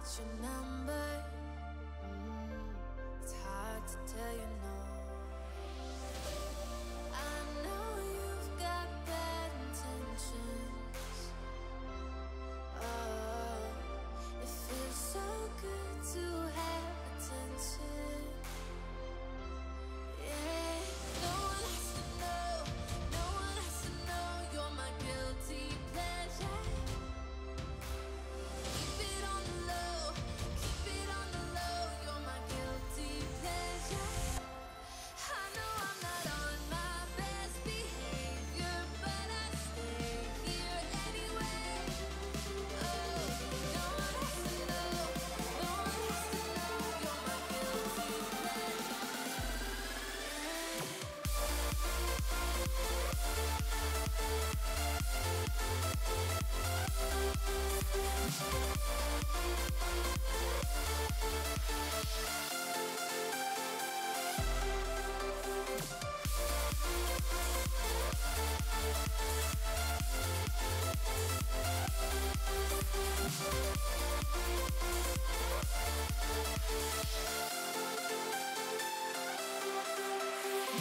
got your number. Mm, it's hard to tell you.